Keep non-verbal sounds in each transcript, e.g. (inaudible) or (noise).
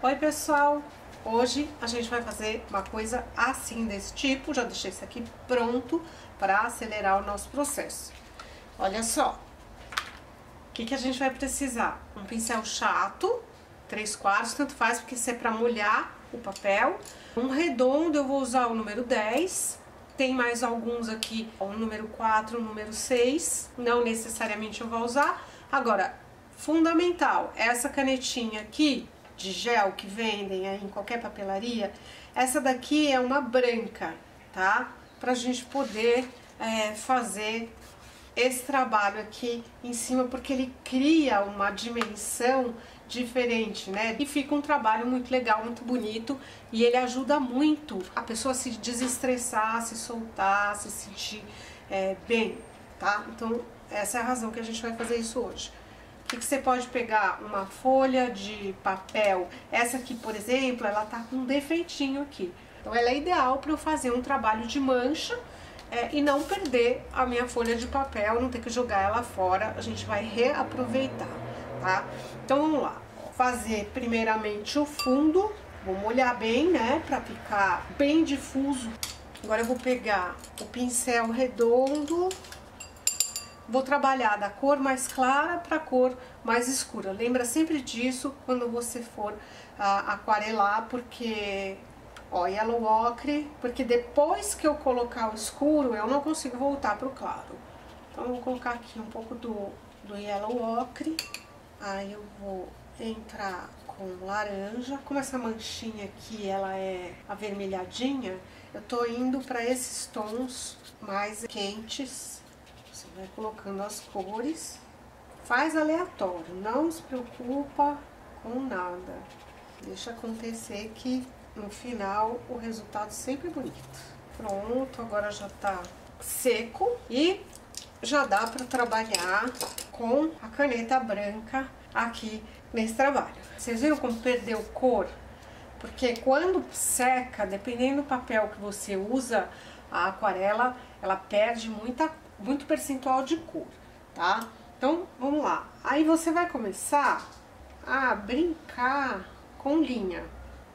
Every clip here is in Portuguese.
Oi pessoal, hoje a gente vai fazer uma coisa assim desse tipo, já deixei isso aqui pronto para acelerar o nosso processo. Olha só, o que, que a gente vai precisar? Um pincel chato, 3 quartos, tanto faz porque isso é para molhar o papel. Um redondo eu vou usar o número 10, tem mais alguns aqui, o número 4, o número 6, não necessariamente eu vou usar. Agora, fundamental, essa canetinha aqui, de gel que vendem aí em qualquer papelaria, essa daqui é uma branca, tá? Pra gente poder é, fazer esse trabalho aqui em cima, porque ele cria uma dimensão diferente, né? E fica um trabalho muito legal, muito bonito e ele ajuda muito a pessoa a se desestressar, se soltar, se sentir é, bem, tá? Então, essa é a razão que a gente vai fazer isso hoje. Que, que você pode pegar? Uma folha de papel. Essa aqui, por exemplo, ela tá com um defeitinho aqui. Então ela é ideal para eu fazer um trabalho de mancha é, e não perder a minha folha de papel, não ter que jogar ela fora. A gente vai reaproveitar, tá? Então vamos lá. Fazer primeiramente o fundo. Vou molhar bem, né? Pra ficar bem difuso. Agora eu vou pegar o pincel redondo Vou trabalhar da cor mais clara para a cor mais escura. Lembra sempre disso quando você for ah, aquarelar, porque, ó, yellow ocre, porque depois que eu colocar o escuro, eu não consigo voltar para o claro. Então, eu vou colocar aqui um pouco do, do yellow ocre, aí eu vou entrar com laranja. Como essa manchinha aqui, ela é avermelhadinha, eu tô indo para esses tons mais quentes você vai colocando as cores, faz aleatório, não se preocupa com nada. Deixa acontecer que no final o resultado sempre é bonito. Pronto, agora já tá seco e já dá para trabalhar com a caneta branca aqui nesse trabalho. Vocês viram como perdeu cor? Porque quando seca, dependendo do papel que você usa, a aquarela, ela perde muita muito percentual de cor, tá? Então, vamos lá. Aí você vai começar a brincar com linha.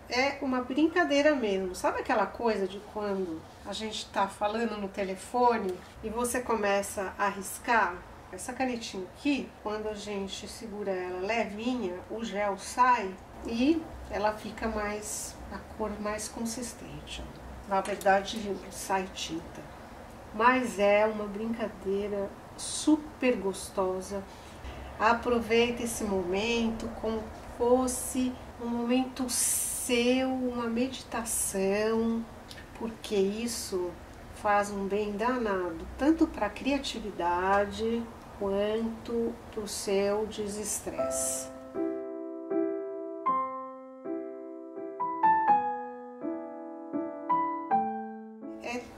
É uma brincadeira mesmo. Sabe aquela coisa de quando a gente tá falando no telefone e você começa a riscar? Essa canetinha aqui, quando a gente segura ela levinha, o gel sai e ela fica mais, a cor mais consistente. Na verdade, sai tinta mas é uma brincadeira super gostosa. Aproveita esse momento como fosse um momento seu, uma meditação, porque isso faz um bem danado, tanto para a criatividade quanto para o seu desestresse.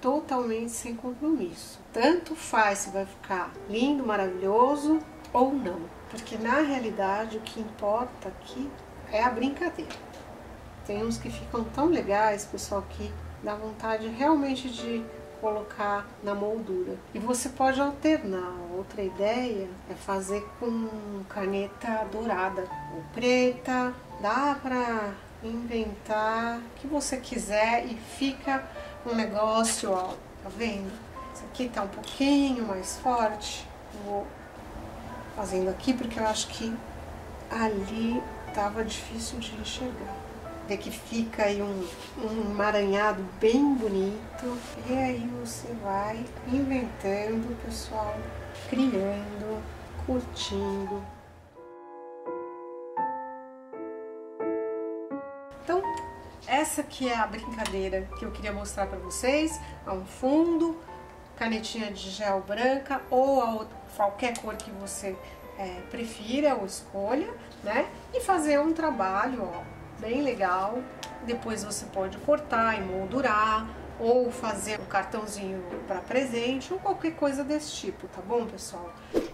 Totalmente sem compromisso. Tanto faz se vai ficar lindo, maravilhoso ou não. Porque na realidade o que importa aqui é a brincadeira. Tem uns que ficam tão legais, pessoal, que dá vontade realmente de colocar na moldura. E você pode alternar. Outra ideia é fazer com caneta dourada ou preta. Dá pra inventar o que você quiser e fica um negócio, ó, tá vendo? Esse aqui tá um pouquinho mais forte. Vou fazendo aqui porque eu acho que ali tava difícil de enxergar. Vê que fica aí um, um emaranhado bem bonito. E aí você vai inventando, pessoal, criando, curtindo. Essa que é a brincadeira que eu queria mostrar para vocês. É um fundo, canetinha de gel branca ou a qualquer cor que você é, prefira ou escolha, né? E fazer um trabalho, ó, bem legal. Depois você pode cortar, emoldurar ou fazer um cartãozinho para presente ou qualquer coisa desse tipo, tá bom, pessoal?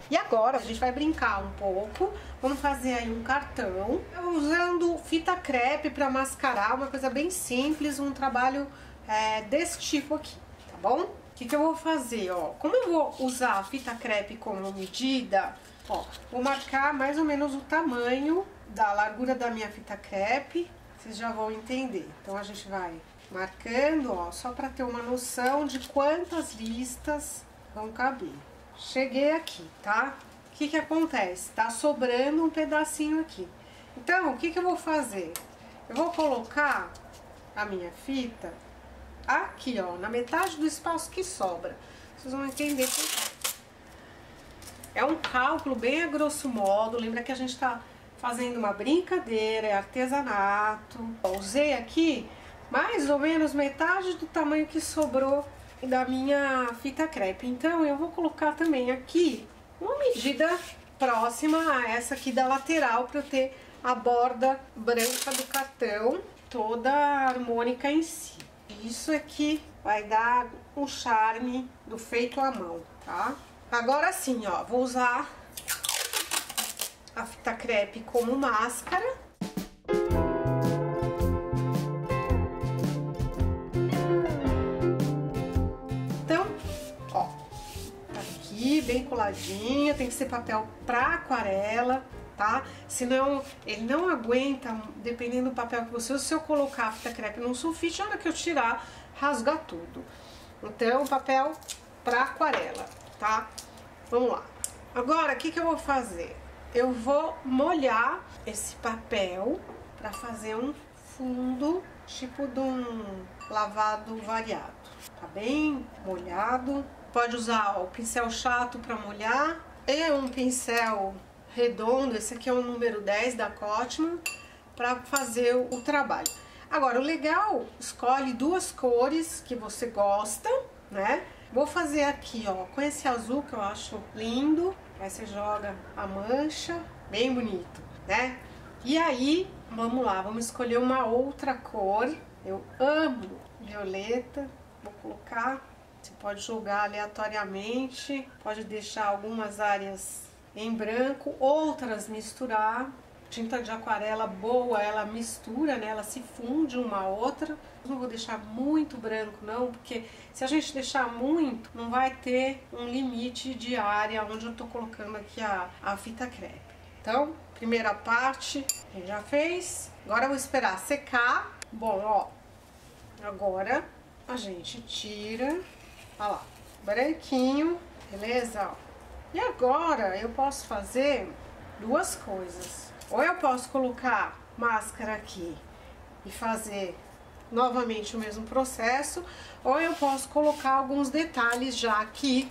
E agora a gente vai brincar um pouco, vamos fazer aí um cartão, usando fita crepe para mascarar, uma coisa bem simples, um trabalho é, desse tipo aqui, tá bom? O que, que eu vou fazer, ó? Como eu vou usar a fita crepe como medida, ó, vou marcar mais ou menos o tamanho da largura da minha fita crepe, vocês já vão entender. Então a gente vai marcando, ó, só para ter uma noção de quantas listas vão caber. Cheguei aqui, tá? O que que acontece? Tá sobrando um pedacinho aqui. Então, o que que eu vou fazer? Eu vou colocar a minha fita aqui, ó, na metade do espaço que sobra. Vocês vão entender é um cálculo bem a grosso modo. Lembra que a gente tá fazendo uma brincadeira, é artesanato. Usei aqui mais ou menos metade do tamanho que sobrou da minha fita crepe. Então eu vou colocar também aqui uma medida próxima a essa aqui da lateral para eu ter a borda branca do cartão toda harmônica em si. Isso aqui vai dar o charme do feito à mão, tá? Agora sim, ó, vou usar a fita crepe como máscara. Bem coladinha, tem que ser papel pra aquarela, tá? Senão ele não aguenta, dependendo do papel que você usa, se eu colocar a fita crepe num sulfite, a hora que eu tirar, rasga tudo. Então, papel pra aquarela, tá? Vamos lá. Agora, o que que eu vou fazer? eu vou molhar esse papel para fazer um fundo tipo de um lavado variado. Tá bem molhado. Pode usar o pincel chato para molhar e um pincel redondo, esse aqui é o número 10 da Cotman, para fazer o trabalho. Agora, o legal, escolhe duas cores que você gosta, né? Vou fazer aqui, ó, com esse azul que eu acho lindo, Aí você joga a mancha, bem bonito, né? E aí, vamos lá, vamos escolher uma outra cor. Eu amo violeta, vou colocar. Você pode jogar aleatoriamente, pode deixar algumas áreas em branco, outras misturar tinta de aquarela boa, ela mistura, né? Ela se funde uma a outra. Não vou deixar muito branco não, porque se a gente deixar muito, não vai ter um limite de área onde eu tô colocando aqui a, a fita crepe. Então, primeira parte, a gente já fez. Agora eu vou esperar secar. Bom, ó, agora a gente tira, ó lá, branquinho, beleza? E agora eu posso fazer duas coisas. Ou eu posso colocar máscara aqui e fazer novamente o mesmo processo, ou eu posso colocar alguns detalhes já aqui,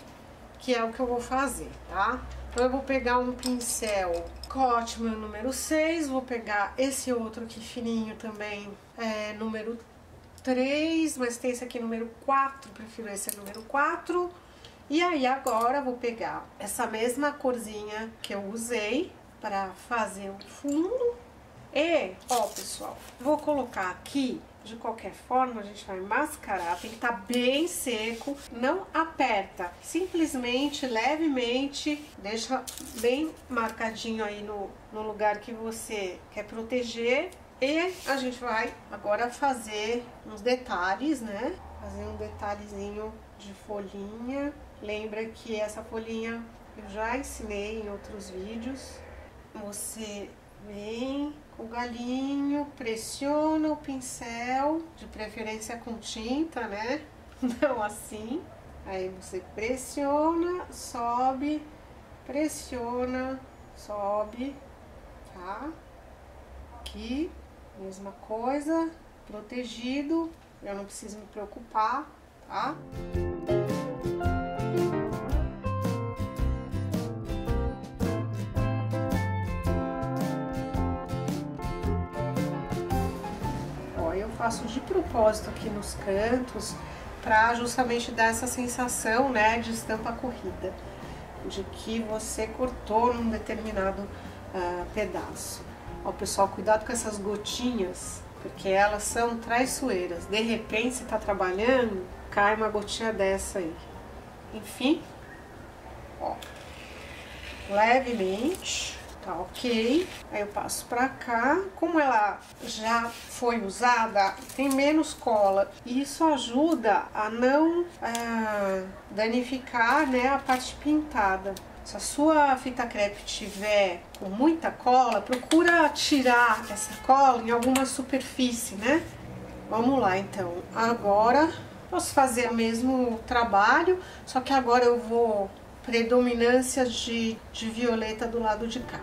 que é o que eu vou fazer, tá? Então eu vou pegar um pincel Cotman número 6, vou pegar esse outro aqui fininho também, é, número 3, mas tem esse aqui número 4, prefiro esse número 4. E aí agora vou pegar essa mesma corzinha que eu usei, para fazer o fundo. E, ó, pessoal, vou colocar aqui, de qualquer forma, a gente vai mascarar, tem que estar tá bem seco, não aperta, simplesmente, levemente, deixa bem marcadinho aí no, no lugar que você quer proteger. E a gente vai agora fazer uns detalhes, né? Fazer um detalhezinho de folhinha. Lembra que essa folhinha eu já ensinei em outros vídeos você vem com o galinho, pressiona o pincel, de preferência com tinta, né? (laughs) Não assim. Aí você pressiona, sobe, pressiona, sobe, tá? Aqui, mesma coisa, protegido, eu não preciso me preocupar, tá? faço de propósito aqui nos cantos para justamente dar essa sensação, né, de estampa corrida, de que você cortou num determinado uh, pedaço. Ó, pessoal, cuidado com essas gotinhas, porque elas são traiçoeiras. De repente, você está trabalhando, cai uma gotinha dessa aí. Enfim, ó, levemente tá ok. Aí eu passo pra cá. Como ela já foi usada, tem menos cola. Isso ajuda a não ah, danificar né, a parte pintada. Se a sua fita crepe tiver com muita cola, procura tirar essa cola em alguma superfície, né? Vamos lá, então. Agora, posso fazer o mesmo trabalho, só que agora eu vou predominância de, de violeta do lado de cá.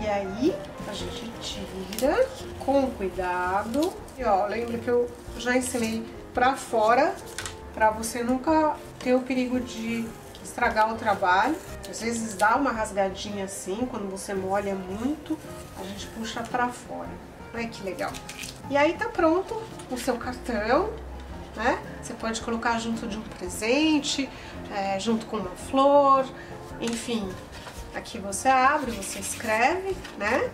E aí, a gente com cuidado. E ó, lembra que eu já ensinei pra fora, pra você nunca ter o perigo de estragar o trabalho. Às vezes dá uma rasgadinha assim, quando você molha muito, a gente puxa pra fora. Olha que legal. E aí tá pronto o seu cartão, né? Você pode colocar junto de um presente, é, junto com uma flor, enfim. Aqui você abre, você escreve, né?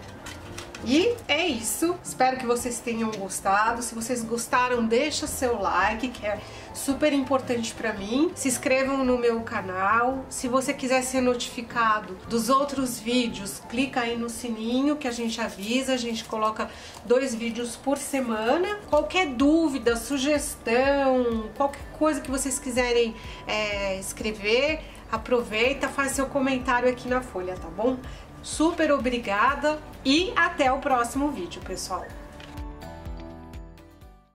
E é isso. Espero que vocês tenham gostado. Se vocês gostaram, deixa seu like, que é super importante para mim. Se inscrevam no meu canal. Se você quiser ser notificado dos outros vídeos, clica aí no sininho que a gente avisa. A gente coloca dois vídeos por semana. Qualquer dúvida, sugestão, qualquer coisa que vocês quiserem é, escrever, aproveita, faz seu comentário aqui na folha, tá bom? Super obrigada e até o próximo vídeo, pessoal!